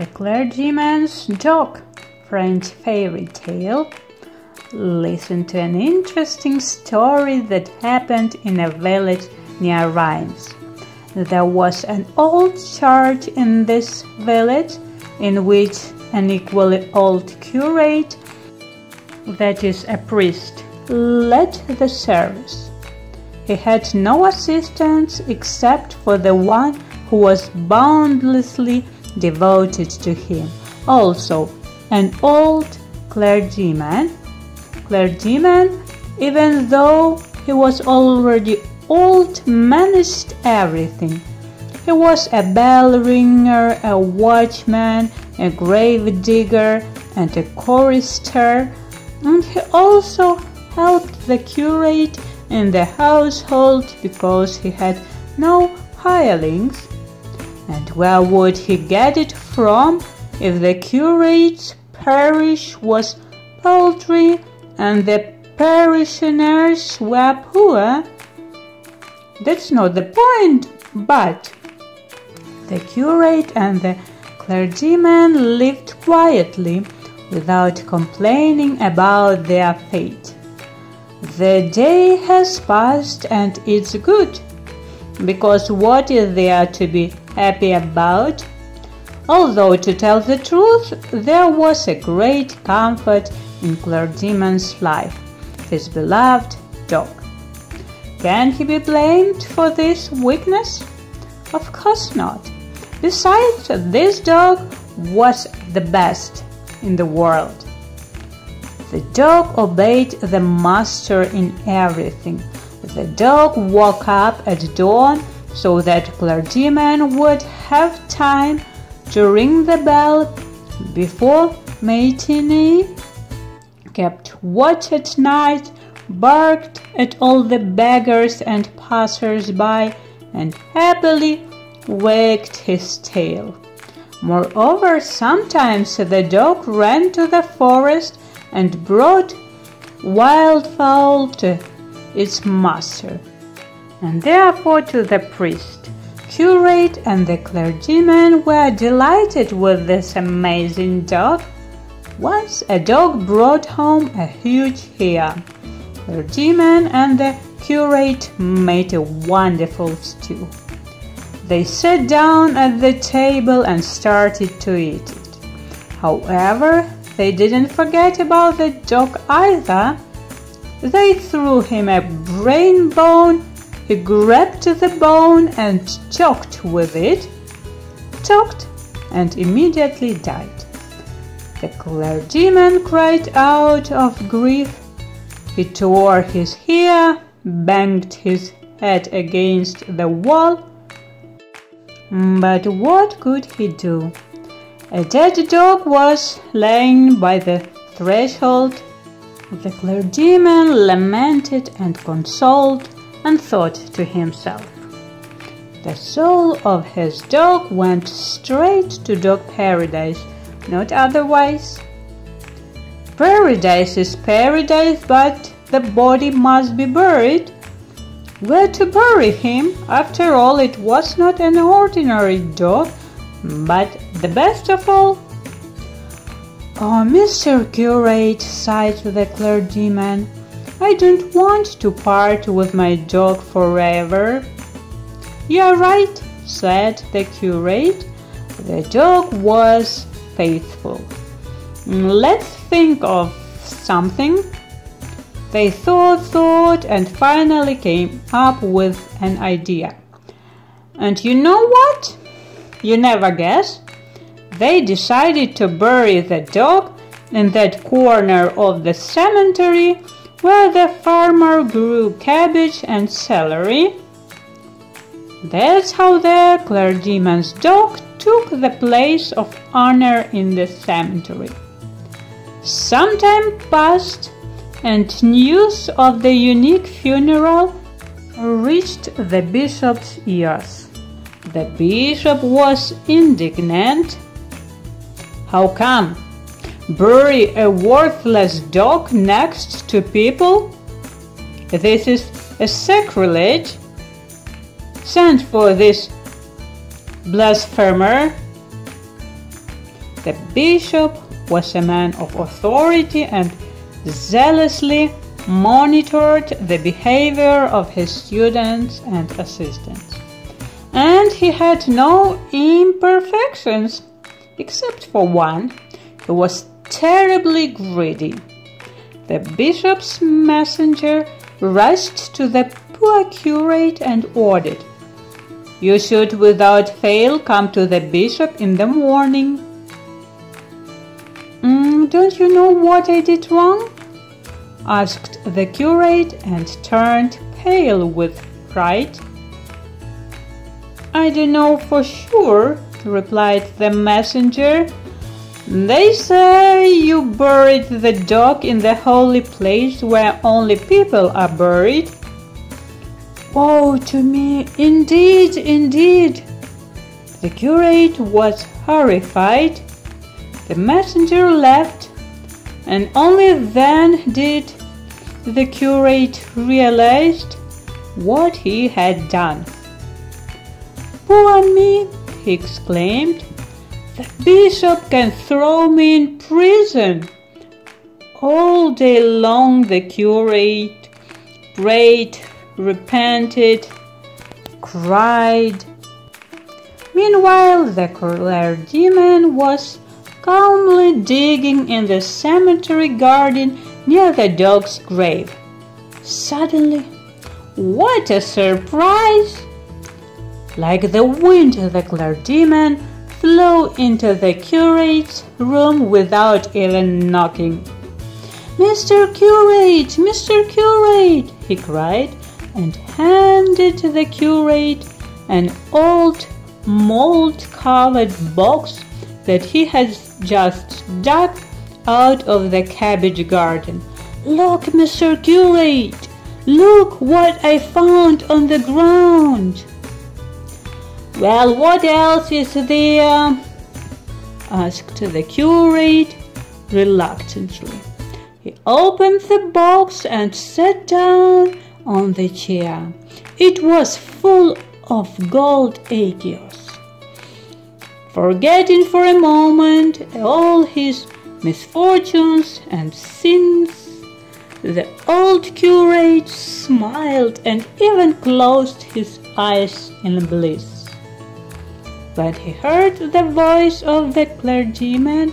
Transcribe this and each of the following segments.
The Clergyman's Dog French Fairy Tale. Listen to an interesting story that happened in a village near Reims. There was an old church in this village in which an equally old curate, that is, a priest, led the service. He had no assistants except for the one who was boundlessly devoted to him. Also, an old clergyman. Clergyman, even though he was already old, managed everything. He was a bell ringer, a watchman, a grave digger, and a chorister, and he also helped the curate in the household because he had no hirelings. Where would he get it from if the curate's parish was paltry and the parishioners were poor? That's not the point, but the curate and the clergyman lived quietly without complaining about their fate. The day has passed and it's good, because what is there to be happy about? Although, to tell the truth, there was a great comfort in clergyman's life, his beloved dog. Can he be blamed for this weakness? Of course not. Besides, this dog was the best in the world. The dog obeyed the master in everything. The dog woke up at dawn so that clergyman would have time to ring the bell before matinee, kept watch at night, barked at all the beggars and passers-by, and happily wagged his tail. Moreover, sometimes the dog ran to the forest and brought wildfowl to its master and therefore to the priest. Curate and the clergyman were delighted with this amazing dog. Once a dog brought home a huge hare. The clergyman and the curate made a wonderful stew. They sat down at the table and started to eat it. However, they didn't forget about the dog either. They threw him a brain bone he grabbed the bone and choked with it, choked, and immediately died. The clergyman cried out of grief. He tore his hair, banged his head against the wall. But what could he do? A dead dog was lying by the threshold. The clergyman lamented and consoled and thought to himself, The soul of his dog went straight to dog paradise, not otherwise. Paradise is paradise, but the body must be buried. Where to bury him? After all, it was not an ordinary dog, but the best of all. Oh, Mr. Curate, sighed the clergyman, I don't want to part with my dog forever. You're right, said the curate. The dog was faithful. Mm, let's think of something. They thought, thought, and finally came up with an idea. And you know what? You never guess. They decided to bury the dog in that corner of the cemetery where the farmer grew cabbage and celery. That's how the clergyman's dog took the place of honor in the cemetery. Some time passed, and news of the unique funeral reached the bishop's ears. The bishop was indignant. How come? bury a worthless dog next to people? This is a sacrilege. Send for this blasphemer. The bishop was a man of authority and zealously monitored the behavior of his students and assistants. And he had no imperfections, except for one. who was terribly greedy. The bishop's messenger rushed to the poor curate and ordered, You should without fail come to the bishop in the morning. Mm, don't you know what I did wrong? asked the curate and turned pale with fright. I don't know for sure, replied the messenger. They say you buried the dog in the holy place where only people are buried. Woe to me, indeed, indeed. The curate was horrified. The messenger left, and only then did the curate realize what he had done. Poor me, he exclaimed. The bishop can throw me in prison. All day long the curate prayed, repented, cried. Meanwhile, the clergyman was calmly digging in the cemetery garden near the dog's grave. Suddenly, what a surprise! Like the wind, the clergyman flew into the curate's room without even knocking. Mr. Curate, Mr. Curate, he cried and handed to the curate an old mold covered box that he had just dug out of the cabbage garden. Look, Mr. Curate, look what I found on the ground. Well, what else is there? asked the curate reluctantly. He opened the box and sat down on the chair. It was full of gold écus. Forgetting for a moment all his misfortunes and sins, the old curate smiled and even closed his eyes in bliss. But he heard the voice of the clergyman.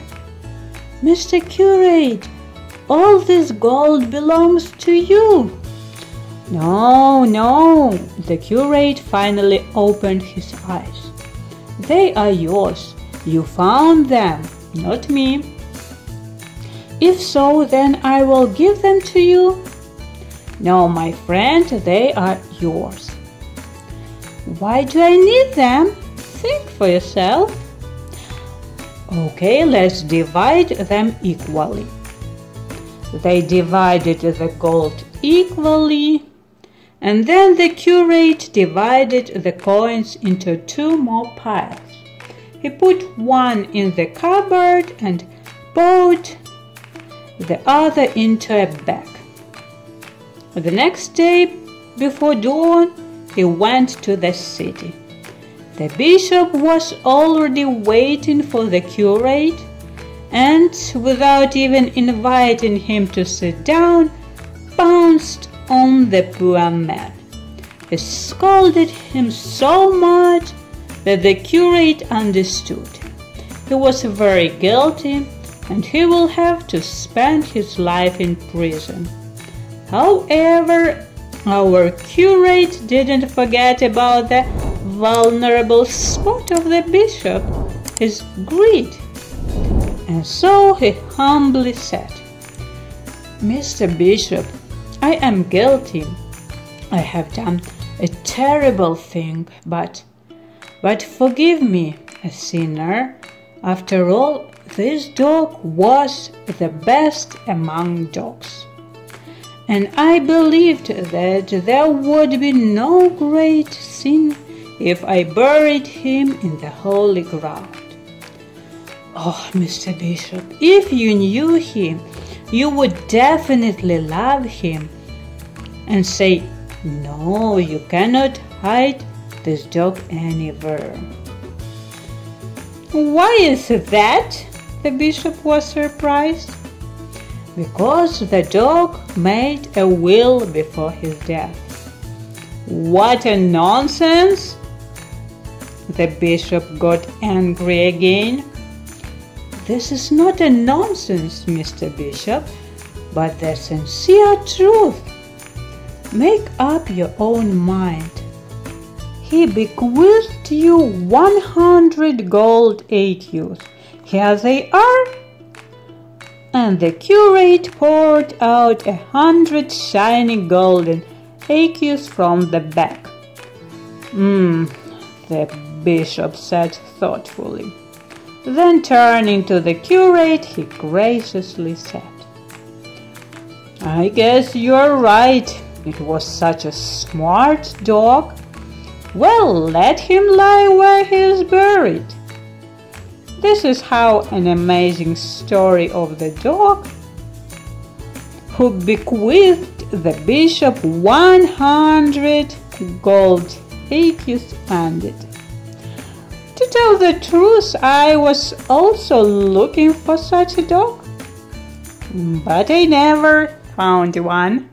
Mr. Curate, all this gold belongs to you. No, no, the curate finally opened his eyes. They are yours. You found them, not me. If so, then I will give them to you. No, my friend, they are yours. Why do I need them? Think for yourself. Okay, let's divide them equally. They divided the gold equally, and then the curate divided the coins into two more piles. He put one in the cupboard and put the other into a bag. The next day, before dawn, he went to the city. The bishop was already waiting for the curate, and without even inviting him to sit down, pounced on the poor man. He scolded him so much that the curate understood. He was very guilty and he will have to spend his life in prison. However, our curate didn't forget about the vulnerable spot of the bishop, his greed. And so he humbly said, Mr. Bishop, I am guilty. I have done a terrible thing, but but forgive me, a sinner. After all, this dog was the best among dogs and I believed that there would be no great sin if I buried him in the holy ground. Oh, Mr. Bishop, if you knew him, you would definitely love him and say, No, you cannot hide this dog anywhere. Why is that? The bishop was surprised. Because the dog made a will before his death. What a nonsense! The bishop got angry again. This is not a nonsense, Mr. Bishop, but the sincere truth. Make up your own mind. He bequeathed you 100 gold écus. Here they are. And the curate poured out a hundred shiny golden écus from the bag. Hmm, the bishop said thoughtfully. Then turning to the curate, he graciously said, I guess you're right. It was such a smart dog. Well, let him lie where he is buried. This is how an amazing story of the dog who bequeathed the bishop 100 gold écus ended. To tell the truth, I was also looking for such a dog, but I never found one.